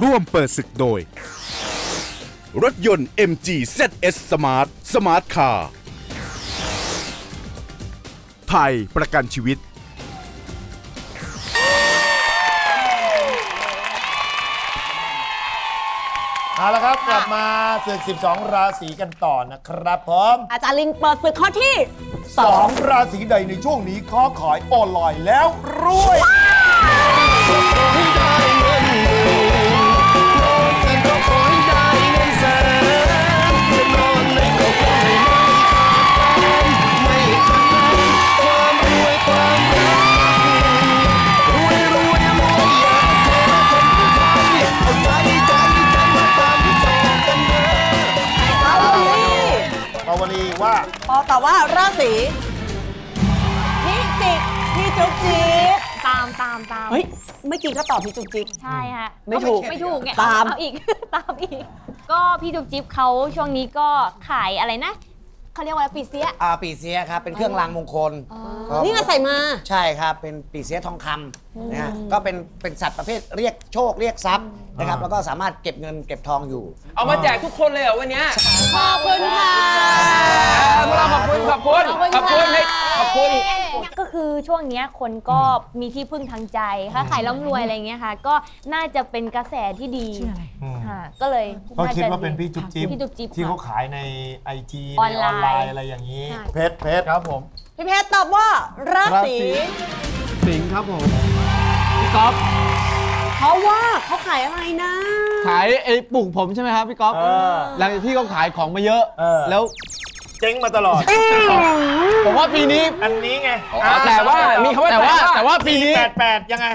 ร่วมเปิดศึกโดย รถยนต์ MG ZS Smart Smart Car ไทยประกันชีวิต เอาละครับ กลับมาศึก 12 ราศีกันต่อนะครับผมอาจารย์ลิงเปิดศึกข้อที่สองราศีใดในช่วงนี้ค้าขายออนไลน์แล้วรวย ว่าราศีพิจิกพี่จุ๊บจิ๊บตามตามตามเฮ้ยเมื่อกี้ก็ตอบพี่จุ๊บจิ๊บ ใช่ฮะไม่ถูกไม่ถูกไงตาม เอาอีก ตามอีก ก็พี่จุ๊บจิ๊บเขาช่วงนี้ก็ขายอะไรนะเขาเรียกว่าปีเสียอาปีเสียครับ เป็นเครื่องรางมงคลก็นี่ก็ใส่มา ใช่ครับ เป็นปีเสียทองคำ นะฮะก็เป็นเป็นสัตว์ประเภทเรียกโชคเรียกทรัพย์นะครับแล้วก็สามารถเก็บเงินเก็บทองอยู่เอามาแจกทุกคนเลยเหรอวันเนี้ยขอบคุณค่ะอ่าพวกเราขอบคุณขอบคุณขอบคุณให้ขอบคุณ ก็คือช่วงเนี้ยคนก็มีที่พึ่งทางใจค้าขายร่ำรวยอะไรเงี้ยค่ะ ก็น่าจะเป็นกระแสที่ดีค่ะก็เลยก็คิดว่าเป็นพี่จุ๊บจิ๊บพี่จุ๊บจิ๊บที่เขาค่ะ ขายในไอจีอในอนออนไลไลน์น์อะไรอย่างนี้ใช่เพชรเพชรครับผม พี่เพชรตอบว่าราศีสิงห์ครับผมพี่ ก๊อฟเพราะว่าเขาขายอะไรนะ ขายไอ้ปลูกผมใช่ไหมครับพี่ก๊อฟเออ หลังจากที่เขาขายของมาเยอะ เออ แล้วเจ๊งมาตลอด ผมว่าปีนี้อันนี้ไงอ๋อแต่ว่ามีคำว่าแต่ว่าแต่ว่าปีนี้แปดแปดยังไง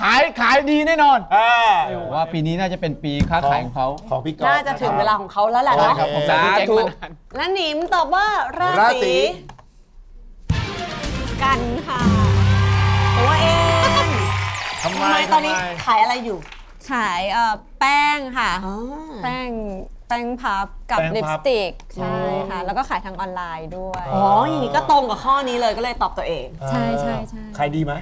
ขายขายดีแน่นอนอ่าผมว่าปีนี้น่าจะเป็นปีค้าขายของเขาของพี่ก๊อฟน่าจะถึงเวลาของเขาแล้วแหละใช่เนาะครับผมแต่พี่เจ๊งมานานและหนิมตอบว่าราราศีศีกันค่ะตัวเอง ทำไมตอนนี้ทำไมขายอะไรอยู่ ขายเอ่อแป้งค่ะอ๋อแป้งแป้งพับกับแป้งพับลิปสติกใช่อ๋อค่ะ แล้วก็ขายทางออนไลน์ด้วย อ๋ออย่างนี้ก็ตรงกับข้อนี้เลยก็เลยตอบตัวเอง ใช่ใช่ใช่ ขายดีไหม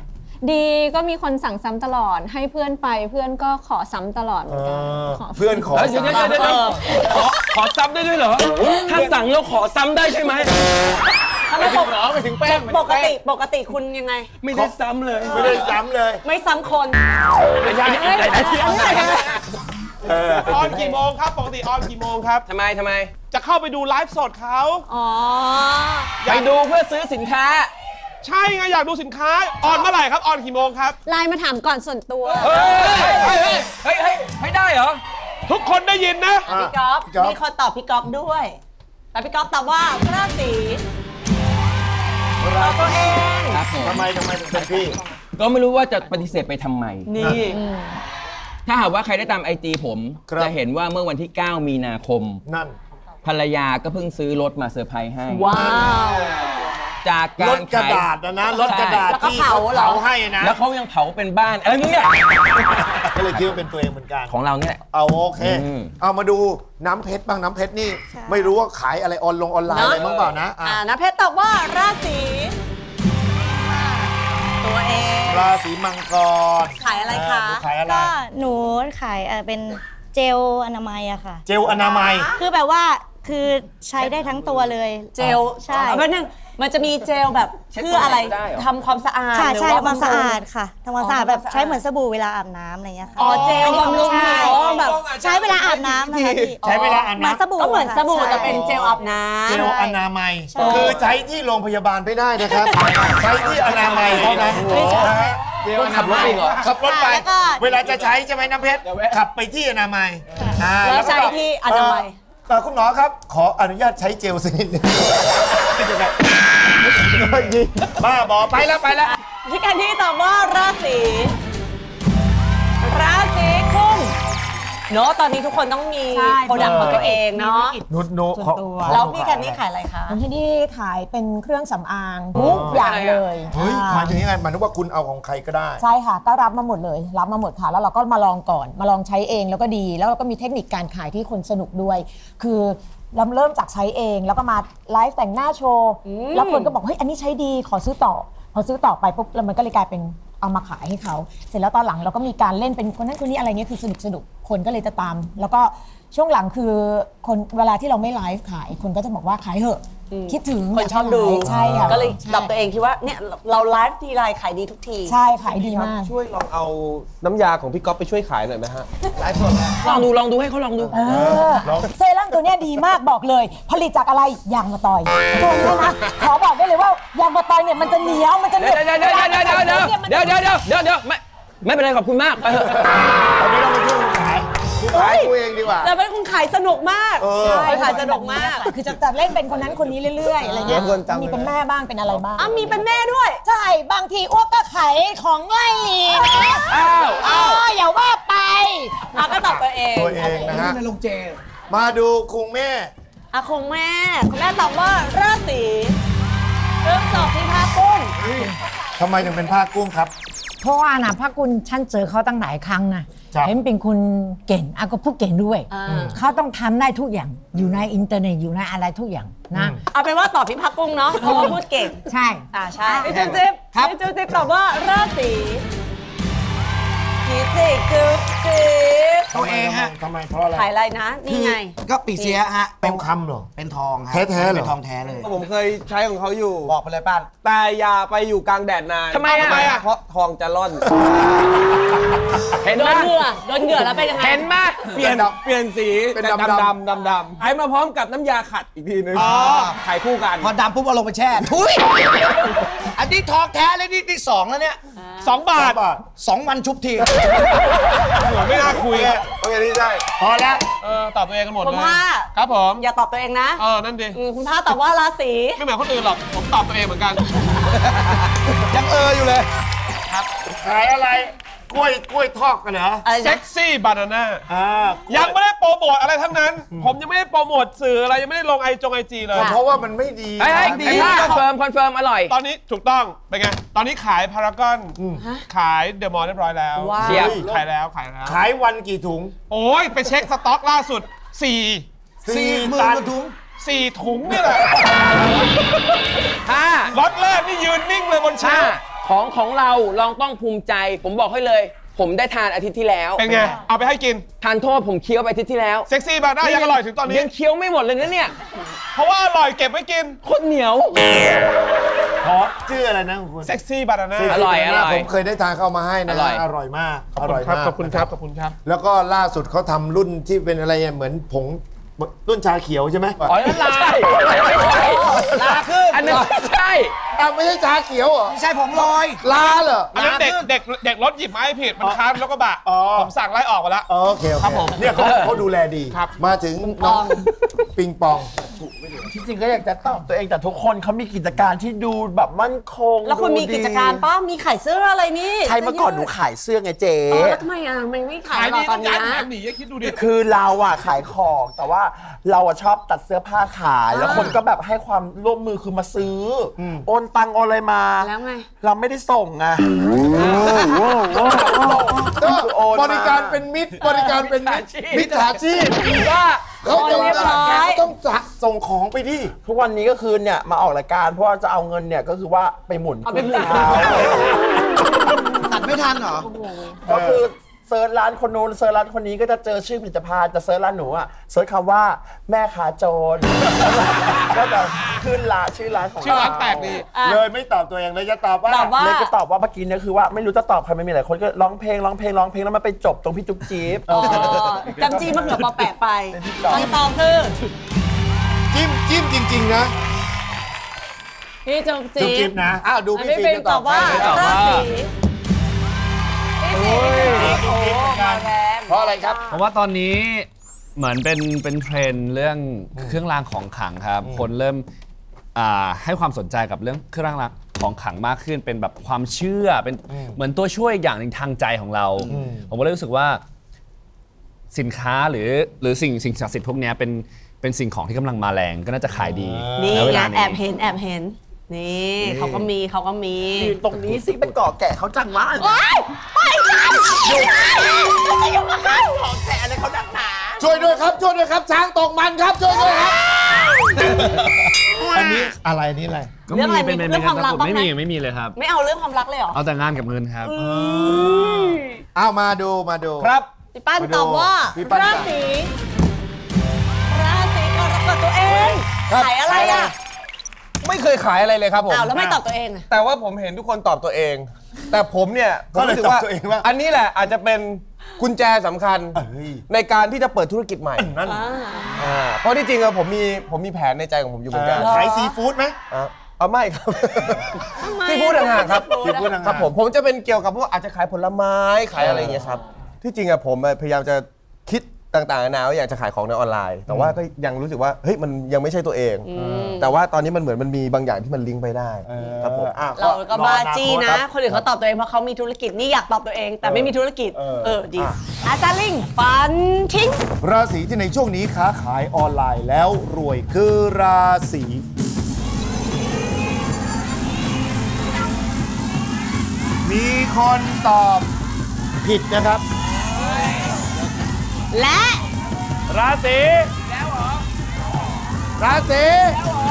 ดีก็มีคนสั่งซ้ำตลอดให้เพื่อนไปเพื่อนก็ขอซ้ำตลอดเหมือนกันขอ เพื่อนขอเฮ้ยเดี๋ยวเดี๋ยวเดี๋ยวเดี๋ยวขอขอซ้ำได้ด้วยเหรอ ถ้าสั่งแล้วขอซ้ำได้ใช่ไหม ทำไมปกไปถึงแป้งปกติปกติคุณยังไง ไม่ได้ซ้ำเลย ไม่ได้ซ้ำเลย ไม่ซ้ำคนไม่ใช่หลายๆที่เออออนกี่โมงครับปกติออนกี่โมงครับทำไมทำไม จะเข้าไปดูไลฟ์สดเขาอ๋อไปดูเพื่อซื้อสินค้า ใช่ไงอยากดูสินค้า on เมื่อไหร่ครับ on กี่โมงครับไลน์มาถามก่อนส่วนตัวเฮ้ยเฮ้ยเฮ้ยเฮ้ยเฮ้ยไม่ได้เหรอทุกคนได้ยินนะพี่ก๊อฟพี่ก๊อฟมีคนตอบพี่ก๊อฟด้วย แต่พี่ก๊อฟตอบว่าราศี ตอบตัวเองทำไมทำไมถึงเป็นพี่ ก็ไม่รู้ว่าจะปฏิเสธไปทำไม นี่ ถ้าหากว่าใครได้ตามไอจีผม ครับ จะเห็นว่าเมื่อวันที่ 9 มีนาคม นั่น ภรรยาก็เพิ่งซื้อรถมาเซอร์ไพรส์ให้ ว้าว จากการรถกระขายดาษนะนะรถกระดาษแล้วก็ที่เผาเหรอเผาให้นะแล้วเขายังเผาเป็นบ้านอะไรมึงเนี่ยก็เลยคิดว่าเป็นตัวเองเหมือนกัน ของเราเนี่ย เอาโอเค อืม เอามาดูน้ำเพชรบ้างน้ำเพชรนี่ไม่รู้ว่าขายอะไรออนลงออนไลน์เนอะอะไรบ้างเปล่านะอะอ่านะเพชรตอบว่าราศีตัวเอง ราศีมังกรขายอะไรคะ หนูขายอะไร ก็หนูขายเอ่อเป็นเจลอนามัยอะค่ะ เจลอนามัย คือแบบว่า คือใช้ได้ทั้งตัวเลย เจลใช่ เอาแป๊บนึงมันจะมีเจลแบบเช็ดเพื่ออะไรตัวได้เหรอ ทำความสะอาดค่ะหรือใช่ว่าทำความสะอาดบำรุงค่ะทำความสะอาดอ๋อแบบทำความสะอาดใช้เหมือนสบู่เวลาอาบน้ำอะไรเงี้ยค่ะอ๋อเจลบำรุงใช่อ๋อแบบ ใช้เวลาอาบน้ำนะคะพี่ใช้เวลาอาบเหมือนน้ำสบู่ก็เหมือนสบู่ค่ะแต่เป็นเจลอาบน้ำเจลอนามัยใช่คือใช้ที่โรงพยาบาลไม่ได้นะครับ ใช้ที่อนามัยเท่านั้นไม่ใช่นะฮะเดี๋ยวขับรถอีกเหรอขับรถไปแล้วก็เวลาจะใช้ใช่ไหมน้ำเพชรขับไปที่อนามัยอ่าแล้วใช้ก็ที่อนามัย เอ่อคุณหมอครับ ขออนุญาตใช้เจลสักนิดหนึงบ้าบอไปแล้วไปแล้ว พี่แคนดี้ตอบว่าราศี เนาะตอนนี้ทุกคนต้องมีใช่ product ของตัวเองเนาะนุดโนส่วนเขาตัวแล้วพี่แคนดี้ขายอะไรคะ ของที่นี่ขายเป็นเครื่องสำอางทุกอย่างเลยเฮ้ยหอ่ามายถึงยังไงหมายถึงว่าคุณเอาของใครก็ได้ ใช่ค่ะก็รับมาหมดเลย รับมาหมดค่ะ แล้วเราก็มาลองก่อน มาลองใช้เองแล้วก็ดี แล้วเราก็มีเทคนิคการขายที่คนสนุกด้วย คือเราเริ่มจากใช้เองแล้วก็มาไลฟ์แต่งหน้าโชว์ แล้วคนก็บอกเฮ้ยอันนี้ใช้ดีขอซื้อต่อ พอซื้อต่อไปปุ๊บแล้วมันก็เลยกลายเป็น เอามาขายให้เขาเสร็จแล้วตอนหลังเราก็มีการเล่นเป็นคนนั้นคนนี้อะไรเงี้ยคือสนุกสนุกคนก็เลยจะตาม แล้วก็ช่วงหลังคือคนเวลาที่เราไม่ไลฟ์ขายคนก็จะบอกว่าขายเหอะ คิดถึงคนชอบดูใช่ค่ะก็เลยตับตัวเองคิดว่าเนี่ยเราไลฟ์ทีไรขายดีทุกที ใช่ขายดีมาก ช่วยลองเอาน้ำยาของพี่ก๊อฟไปช่วยขายหน่อยไหมฮะไลฟ์สดลองดูลองดูให้เขาลองดูเซรั่มตัวเนี้ยดีมากบอกเลย ผลิตจากอะไรยางมะตอยตัวนี้นะขอบอกได้เลยว่ายางมะตอยเนี่ยมันจะเหนียวมันจะเหนียวเดี๋ยวเดี๋ยวเดี๋ยวเดี๋ยวเดี๋ยวเดี๋ยวเดี๋ยวไม่ไม่เป็นไรขอบคุณมากไปเถอะ ตอนนี้เราไปช่วยขายขายตัวเองดีกว่า แต่เป็นคนขายสนุกมากเออใช่ขายสนุกมาก คือจะจะเล่นเป็นคนนั้นคนนี้เรื่อยๆอะไรเงี้ยเดี๋ยวคนจำมีเป็นแม่บ้างเป็นอะไรบ้างอะมีเป็นแม่ด้วย ใช่ บางทีอ้วกก็ขายของไล่นะอ้าวอ๋ออย่าว่าไปอะก็ตอบตัวเองตัวเองนะฮะในลงเจ มาดูคุงแม่อะคงแม่คุณแม่ตอบว่าราศีเริ่มตอบที่ผ้ากุ้งทำไมถึงเป็นผ้ากุ้งครับ เพราะว่านะพระคุณฉันเจอเขาตั้งหลายครั้งนะครับเห็นเป็นคนเก่งอาก็พูดเก่งด้วยอ่าเขาต้องทำได้ทุกอย่างอยู่ในอินเทอร์เน็ตอยู่ในอะไรทุกอย่างนะเอาเป็นว่าตอบที่ผ้ากุ้งเนาะเพราะว่าพูดเก่งใช่อ่าใช่พี่จุ๊บจิ๊บพี่จุ๊บจิ๊บตอบว่าราศีพิ จิกจุ๊บจิ๊บตัวเองฮะ ทำไมเพราะอะไร ขายอะไรนะ นี่ไง ก็ปีเสียฮะทองคำเหรอ เป็นทองฮะแท้ๆเหรอ เป็นทองแท้เลย ผมเคยใช้ของเขาอยู่ บอกไปเลยป้านแต่อย่าไปอยู่กลางแดดนานทำไมอะทำไมอะเพราะทองจะร่อน เห็นโดไหมนเหงื่อโดนเหงื่อแล้วเป็นยังไง เห็นไหมเปลี่ยนเปลี่ยนสี เป็นแต่ดำๆดำดำดำใช้มาพร้อมกับน้ำยาขัดอีกทีนึงอ๋อขายคู่กัน พอดำปุ๊บเอาลงไปแช่ทุยอันนี้ทองแท้เลยนี่ที่สองแล้วเนี่ยสองบาทบาทสองวันชุบทีหัวไม่น่าคุยโอเคนี่ใช่พอแล้ว เออตอบตัวเองกันหมดคุณเลยผ้า ครับผมอย่าตอบตัวเองนะ เออ นั่นดิอืมคุณผ้าตอบว่าราศีไม่เหมือนคนอื่นหรอก ผมตอบตัวเองเหมือนกัน ยังเอออยู่เลยขายอะไร กล้วยกล้วยทอดกันเหรออะไรเซ็นะกซี่บานาน่าอ่ายังไม่ได้โปรโมทอะไรทั้งนั้น ผมยังไม่ได้โปรโมทสื่ออะไรยังไม่ได้ลงไอจงไอจีเลย เพราะว่ามันไม่ดีไอ้ไอ้ดีconfirm confirm อร่อย ตอนนี้ถูกต้องเป็นไง ตอนนี้ขายพารากอนขายเดอะมอลล์เรียบร้อยแล้วว้าวเชียบขายแล้วขายแล้ว ขายวันกี่ถุง โอ้ยไปเช็คสต็อกล่าสุด4สี่หมื่นตันกว่าถุง4ถุงนี่แหละห้าล็อตแรกนี่ยืนนิ่งเลยบนห้าเช้า ของของเราลองต้องภูมิใจ ผมบอกให้เลย ผมได้ทานอาทิตย์ที่แล้วเป็นไง เอาไปให้กิน ทานโทษผมเคี้ยวไปอาทิตย์ที่แล้ว Sexy Banana ยังอร่อยถึงตอนนี้ ยังเคี้ยวไม่หมดเลยนะเนี่ย เพราะว่าอร่อยเก็บไว้กินโคตรเหนียวขอชื่ออะไรนะคุณเซ็กซี่บานาน่าอร่อยอร่อยผมเคยได้ทานเข้ามาให้นะอร่อยอร่อยมากขอบอคุร่อณยครับมากขอบคุณครับขอบคุณครับ แล้วก็ล่าสุดเขาทำรุ่นที่เป็นอะไรเนี่ยเหมือนผงรุ่นชาเขียวใช่ไหมอ๋อนั่นลายไม่ใช่ลาขึ้นอันนั้นไม่ใช่ อ้าวไม่ใช่ชาเขียวเหรอไม่ใช่ผมลอย ลาเหรอ อันนั้นเด็กเด็กเด็กรถหยิบมาให้ผิดมันค้านแล้วก็บะอ๋อ ผมสั่งไล่ออกมาแล้ว โอเคโอเคครับผมเนี่ยเขาเขาดูแลดีครับมาถึงน้องปิงปอง ที่จริงก็อยากจะตอบตัวเองแต่ทุกคนเขามีกิจการที่ดูแบบมั่นคงแล้วคุณมีดูดีกิจการป้ามีขายเสื้ออะไรนี่ใช่เมื่อก่อนหนูขายเสื้อไงเจ๊เออแล้วทำไมอะมันไม่ขายขายหรอดีตต้ออนงเนี้ย้ายยแผงหนีอย่าคิดดูดิคือเราอะขายของแต่ว่าเราอะชอบตัดเสื้อผ้าขายแล้วคนก็แบบให้ความร่วมมือคือมาซื้ออโอนตังค์โอนอะไรมาแล้วไงเราไม่ได้ส่งไงก็โอนมาบริการเป็นมิตรบริการเป็นมิตรมิจฉาชีพว่า เขาจะโอนเรียบร้อย ต้องจะส่งของไปที่ทุกวันนี้ก็คือเนี่ยมาออกรายการเพราะว่าจะเอาเงินเนี่ยก็คือว่าไปหมุนเอาไปหมุนเขาตัดไม่ทันเหรอ ก็คือเซิร์ชร้านคนนู้นเซิร์ชร้านคนนี้ก็จะเจอชื่อผลิตภัณฑ์จะเซิร์ชร้านหนูอะเซิร์ชคำว่าแม่ค้าโจรก็จะ ขึ้นร้านชื่อร้านของชื่อร้านเแตกดีอะเลยไม่ตอบตัวเองเลยจะตอบว่าตอบว่า เลยก็ตอบว่าเมื่อกี้เนี่ยคือว่าไม่รู้จะตอบใครไม่มีหลายคนก็ร้องเพลงร้องเพลงร้องเพลงแล้วมันไปจบตรงพี่จุ๊บจี๊บอ๋อจำจีมะเขือปอแปะไปคำตอบคือจิ้มจิ้มจริง ๆ นะพี่จุ๊บจุ๊บจิ๊จิ๊บบนะอ้าวดูอันพี่นี้ฟิเป็ล์นมจะตตออบบว่าใครราศีพี่จิ๊บโอ้โหมาแรงเพราะอะไรครับ เพราะว่าตอนนี้เหมือนเป็นเป็นเทรนด์เรื่องเครื่องรางของขลังครับ คนเริ่มอ่า ให้ความสนใจกับเรื่องเครื่องรางของขลังมากขึ้นเป็นแบบความเชื่อเป็นเหมือนตัวช่วยอย่างหนึ่งทางใจของเรา ผมก็เลยรู้สึกว่า สินค้าหรือหรือสิ่งสิ่งศักดิ์สิทธิ์พวกเนี้ยเป็นเป็นสิ่งของที่กำลังมาแรงก็น่าจะขายดีนี่ณเวไงลาแอบเห็นแอบเห็นนี่เขาก็มีเขาก็มียืนตรงนี้สิเป็นก่อแก่เขาจังวะว้ายไปกันอยู่จะอยู่กับเขาของแก่อะไรเขาดักหนาช่วยด้วยครับช่วยด้วยครับช้างตกมันครับช่วยด้วยครับ อันนี้อะไรอันนี้อะไร ก็เรื่องอะไรมีเป็นเป็นเรื่องความรักไม่บ้างไหมมีไม่มีเลยครับ ไม่เอาเรื่องความรักเลยเหรอเอาแต่งานกับเงินครับ เอามาดูมาดู ครับพี่ปั้นมาดูตอบว่าพี่ปั้น ราศีราศีกรกฎตัวเองครับขายอะไรอะไม่เคยขายอะไรเลยครับผม อ้าวแล้วไม่ตอบตัวเองอะแต่ว่าผมเห็นทุกคนตอบตัวเอง แต่ผมเนี่ยผมก็เลยรู้สึกตอบว่าตัวเองว่า อันนี้แหละอาจจะเป็น กุญแจสำคัญในการที่จะเปิดธุรกิจใหม่นั่นอ่าเพราะที่จริงอะผมมีผมมีแผนในใจของผมอยู่เหมือนกันเออขายซีฟู้ดไหมอะเอาไม่ครับซีฟู้ดต่างหากครับซีฟู้ดต่างหากครับผมผมจะเป็นเกี่ยวกับพวกอาจจะขายผลไม้ขายอะไรอย่างเงี้ยครับ ที่จริงอะผมอะพยายามจะคิด ต่างๆนานาว่าอยากจะขายของในออนไลน์ แต่ว่าก็ยังรู้สึกว่าเฮ้ยมันยังไม่ใช่ตัวเอง แต่ว่าตอนนี้มันเหมือนมันมีบางอย่างที่มันลิงก์ไปได้ครับผมอะเราก็บ้าจี้นะรออคตคนอื่นเขาตอบตัวเองเพราะเขามีธุรกิจนี่อยากตอบตัวเอง แต่ไม่มีธุรกิจ เออเออดีอะอาจารย์ลิงฟันทิ้ง ราศีที่ในช่วงนี้ค้าขายออนไลน์แล้วรวยคือราศีมีคนตอบผิดนะครับ และราศีแล้วหรอราศีแล้วหรอ